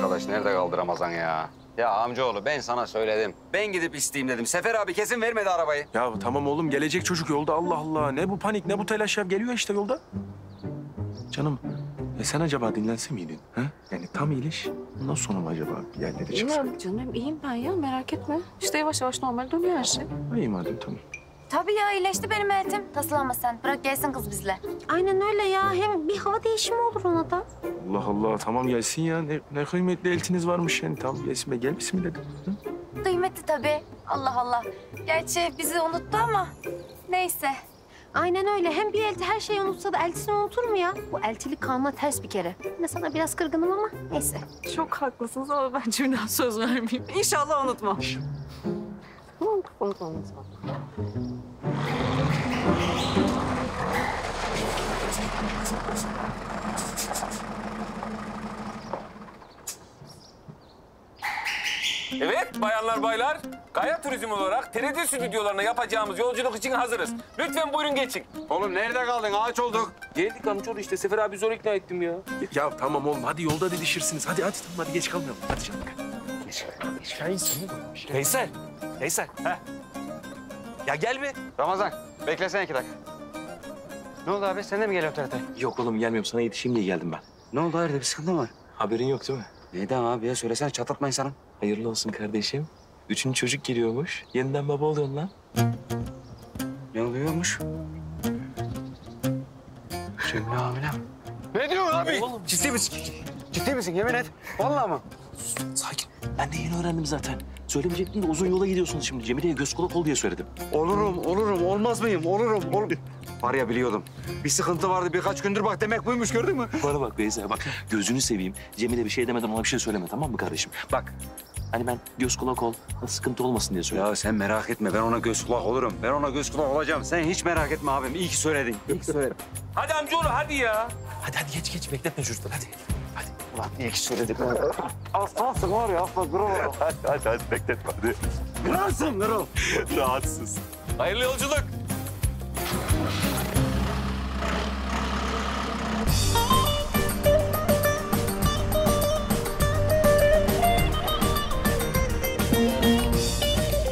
arkadaş nerede kaldı Ramazan ya? Ya amcaoğlu ben sana söyledim. Ben gidip isteyeyim dedim. Sefer abi kesin vermedi arabayı. Ya tamam oğlum gelecek çocuk yolda Allah Allah. Ne bu panik ne bu telaş ya geliyor işte yolda. Canım e sen acaba dinlense miydin? Ha? Yani tam iyileş. Ondan sonra mı acaba bir yerlere çıksak? İyiyim canım, iyiyim ben ya merak etme. İşte yavaş yavaş normal dönüyor her şey. İyi madem tamam. Tabii ya iyileşti benim eltim. Tasılanma sen. Bırak gelsin kız bizle. Aynen öyle ya. Hem bir hava değişimi olur ona da. Allah Allah tamam gelsin ya. Ne, ne kıymetli eltiniz varmış yani. Tamam gelsin be gelmesin mi dedim. Hı? Kıymetli tabii. Allah Allah. Gerçi bizi unuttu ama neyse. Aynen öyle. Hem bir elti her şeyi unutsa da eltisini unutur mu ya? Bu eltilik kanuna ters bir kere. Ben sana biraz kırgınım ama neyse. Çok haklısınız ama ben şimdiden söz vermeyeyim. İnşallah unutmam. Tamam, unutmam. unutmam. Evet bayanlar baylar. Kaya Turizm olarak TRT stüdyolarına yapacağımız yolculuk için hazırız. Lütfen buyurun geçin. Oğlum nerede kaldın? Ağaç olduk. Geldik amcaoğlu işte Sefer abi zor ikna ettim ya. Ya tamam oğlum hadi yolda didişirsiniz. Hadi hadi tamam hadi geç kalmayalım. Hadi canım. Veysel. Veysel. Heh. Ya gel bir. Ramazan beklesene iki dakika. Ne oldu abi? Sen de mi geliyorsun TRT? Yok oğlum gelmiyorum. Sana yetişeyim diye geldim ben. Ne oldu? Hayırdır bir sıkıntı mı var? Haberin yok değil mi? Neyden abi ya? Söylesene çatlatma insanı. Hayırlı olsun kardeşim. Üçüncü çocuk geliyormuş. Yeniden baba oluyorsun lan. Ne oluyormuş? Cemile hamile mi? Ne diyorsun abi? Ciddi misin? Ciddi misin? Yemin et. Vallahi mı? Sakin. Ben de yeni öğrendim zaten. Söylemeyecektim de uzun yola gidiyorsunuz şimdi. Cemile'ye göz kulak ol diye söyledim. Olurum, olurum. Olmaz mıyım? Olurum, olurum. Var ya biliyordum. Bir sıkıntı vardı birkaç gündür bak demek buymuş gördün mü? Bana bak Beyza bak gözünü seveyim. Cemile bir şey demeden ona bir şey söyleme tamam mı kardeşim? Bak hani ben göz kulak ol sıkıntı olmasın diye söyledim. Ya sen merak etme ben ona göz kulak olurum. Ben ona göz kulak olacağım. Sen hiç merak etme abim. İyi ki söyledin. İyi ki söyledin. Hadi amcaoğlu hadi ya. Hadi hadi geç geç bekletme çocuklar hadi. Ulan iyi ki söyledik. Aslansın var ya aslan kral. Hadi hadi, hadi bekletme hadi. Kralsın kral. Rahatsız. Hayırlı yolculuk.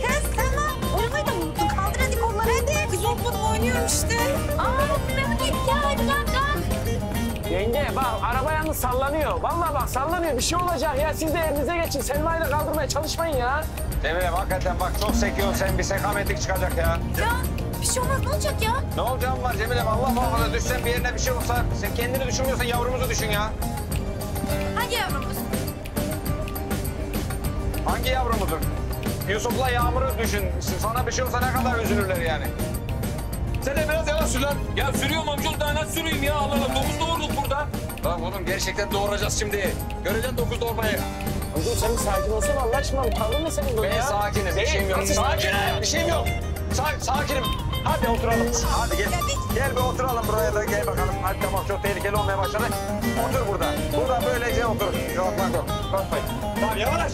Kız tamam. Oynamayı da unuttun. Kaldır hadi kolları hadi. Kız oğlum oynuyorum işte. Aa Mehmet hadi kalk kalk. Yenge bak araba yalnız sallanıyor. Vallahi bak sallanıyor. Bir şey olacak ya. Siz de yerinize geçin. Selma'yı da kaldırmaya çalışmayın ya. Cemile hakikaten bak çok sekiyorsun sen. Bir sekametlik çıkacak ya. Ya bir şey olmaz ne olacak ya? Ne olacağım var Cemile? Allah muhafaza düşsen bir yerine bir şey olsa. Sen kendini düşünmüyorsan yavrumuzu düşün ya. Hadi yavrumuz. Hangi yavrumuzun? Yusuf'la Yağmur'u düşün. Sana bir şey olsa ne kadar üzülürler yani. Sen de biraz yavaş sür lan. Ya sürüyorum amcaoğlu daha nasıl süreyim ya Allah Allah. Dokuz doğurduk burada. Lan oğlum gerçekten doğuracağız şimdi. Göreceksin dokuz doğurmayı. Amcam sen bir sakin olsana Allah aşkına. Utandın mı senin böyle Ben ya? sakinim, bir şeyim yok. Sakinim, bir şeyim yok. Sa- sakinim. Hadi oturalım. Hadi gel. Gel bir oturalım buraya da gel bakalım. Hadi tamam çok tehlikeli olmaya başladı. Otur burada. Burada böylece otur. Yok lan yok. Korkmayın. Tamam yavaş.